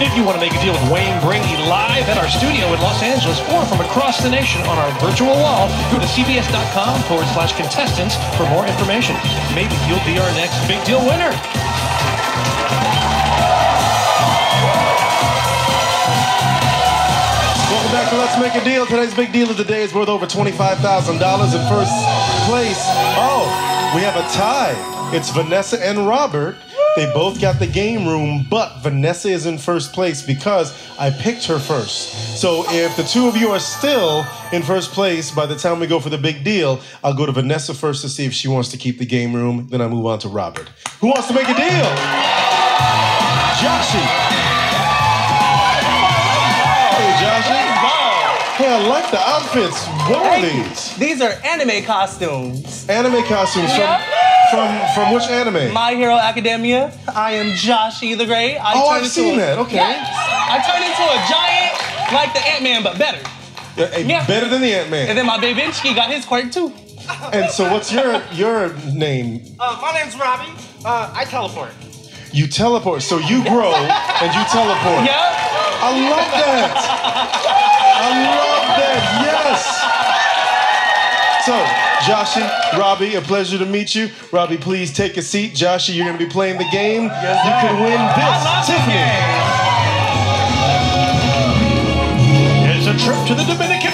If you want to make a deal with Wayne Brady live at our studio in Los Angeles or from across the nation on our virtual wall, go to cbs.com forward slash contestants for more information. Maybe you'll be our next big deal winner. Welcome back to Let's Make a Deal. Today's big deal of the day is worth over $25,000 in first place. Oh, we have a tie. It's Vanessa and Robert. They both got the game room, but Vanessa is in first place because I picked her first. So if the two of you are still in first place by the time we go for the big deal, I'll go to Vanessa first to see if she wants to keep the game room. Then I move on to Robert. Who wants to make a deal? Joshi. Hey. Hey, I like the outfits. What are these? These are anime costumes. Anime costumes from from from which anime? My Hero Academia. I am Joshi the Great. I Oh, I've into seen a- that. Okay. Yes. I turned into a giant like the Ant Man, but better. Yeah, hey, Yeah. Better than the Ant Man. And then my baby Insky got his quirk too. And so, what's your your name? Uh, my name's Robbie. Uh, I teleport. You teleport. So you grow and you teleport. Yeah. I love that. Joshi, Robbie, a pleasure to meet you. Robbie, please take a seat. Joshi, you're going to be playing the game. you can win this. Tiffany. It's a trip to the Dominican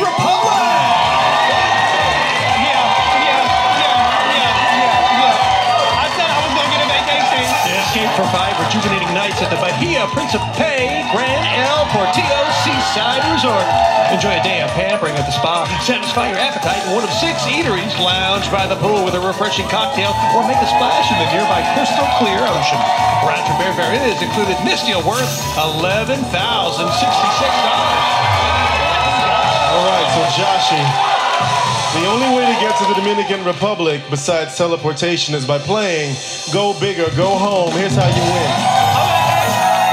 rejuvenating nights at the Bahia Principe Gran El Portillo Seaside Resort. Enjoy a day of pampering at the spa. Satisfy your appetite in one of six eateries. Lounge by the pool with a refreshing cocktail or make a splash in the nearby crystal clear ocean. Round trip airfare is included. Deal worth $11,066. All right, so Joshi, the only way to get to the Dominican Republic besides teleportation is by playing Go Big or Go Home. Here's how you win.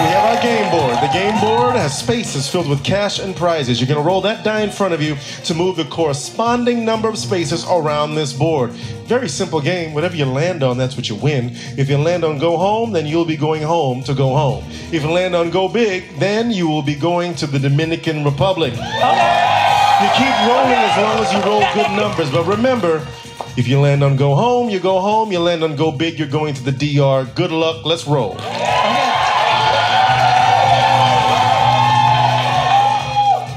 We have our game board. The game board has spaces filled with cash and prizes. You're going to roll that die in front of you to move the corresponding number of spaces around this board. Very simple game. Whatever you land on, that's what you win. If you land on Go Home, then you'll be going home to go home. If you land on Go Big, then you will be going to the Dominican Republic. You keep rolling as long as you roll good numbers. But remember, if you land on go home, you go home. You land on go big, you're going to the DR. Good luck. Let's roll.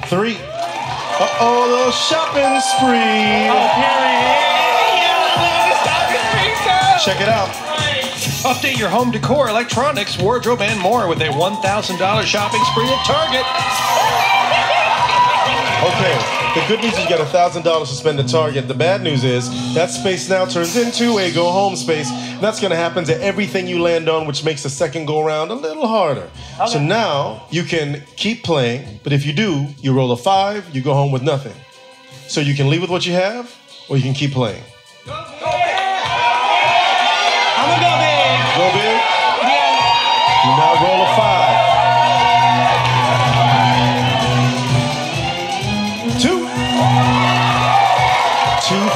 Three. Uh oh, little shopping spree. Check it out. Update your home decor, electronics, wardrobe, and more with a $1,000 shopping spree at Target. Okay, the good news is you got $1,000 to spend at Target. The bad news is that space now turns into a go home space. That's going to happen to everything you land on, which makes the second go around a little harder. So now you can keep playing, but if you do, you roll a five, you go home with nothing. So you can leave with what you have, or you can keep playing. I'm gonna go big. Go big. Yeah. You now roll a five.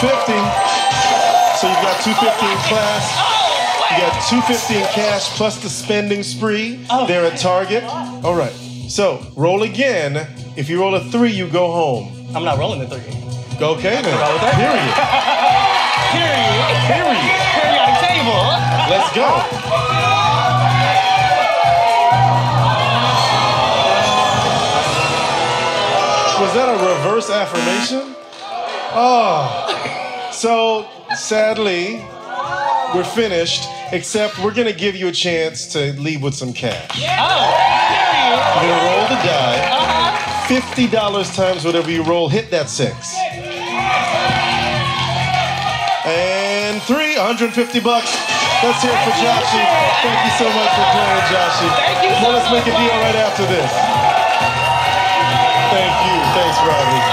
250. So you've got 250 in class. You got 250 in cash plus the spending spree. Oh. They're at Target. All right. So roll again. If you roll a three, you go home. I'm not rolling the three. Okay then. Roll that. Period. Period. Period. Periodic table. Let's go. Was that a reverse affirmation? Oh. So sadly, we're finished, except we're gonna give you a chance to leave with some cash. Oh, period. You're gonna roll the die. Uh-huh. Fifty dollars times whatever you roll, hit that six. And three, 150 bucks. Let's hear it for Joshi. Thank you so much for playing, Joshi. Thank you so Well, let's make a deal right after this. Thank you. Thanks, Robbie.